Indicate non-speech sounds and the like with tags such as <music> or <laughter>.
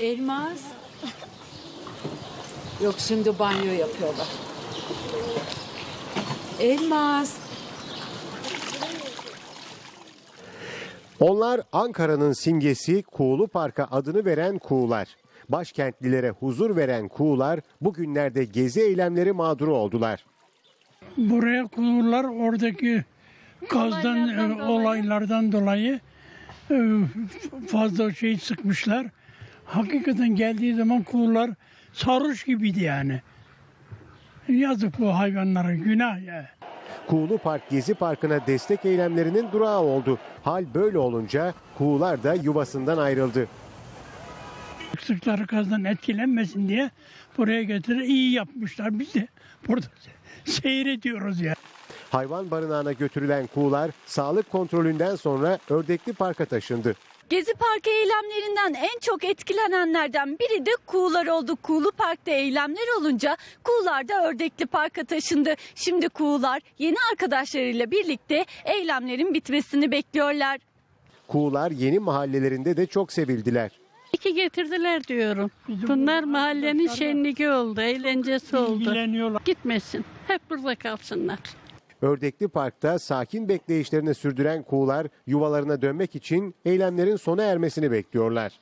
Elmas. <laughs> Yok şimdi banyo yapıyorlar. Elmas. Onlar Ankara'nın simgesi Kuğulu Park'a adını veren kuğular. Başkentlilere huzur veren kuğular bugünlerde gezi eylemleri mağduru oldular. Buraya kurulurlar oradaki gazdan e, olaylardan dolayı e, fazla şey sıkmışlar. Hakikaten geldiği zaman kuğular sarhoş gibiydi yani. Yazık bu hayvanlara günah ya. Kuğulu Park Gezi Parkı'na destek eylemlerinin durağı oldu. Hal böyle olunca kuğular da yuvasından ayrıldı. Sıkları gazdan etkilenmesin diye buraya getirir iyi yapmışlar. Biz de burada <laughs> seyrediyoruz ya. Hayvan barınağına götürülen kuğular sağlık kontrolünden sonra Ördekli Park'a taşındı. Gezi Parkı eylemlerinden en çok etkilenenlerden biri de kuğular oldu. Kuğulu Park'ta eylemler olunca kuğular da Ördekli Park'a taşındı. Şimdi kuğular yeni arkadaşlarıyla birlikte eylemlerin bitmesini bekliyorlar. Kuğular yeni mahallelerinde de çok sevildiler. İki getirdiler diyorum. Bunlar mahallenin şenliği oldu, eğlencesi oldu. Gitmesin. Hep burada kalsınlar. Ördekli Park'ta sakin bekleyişlerini sürdüren kuğular yuvalarına dönmek için eylemlerin sona ermesini bekliyorlar.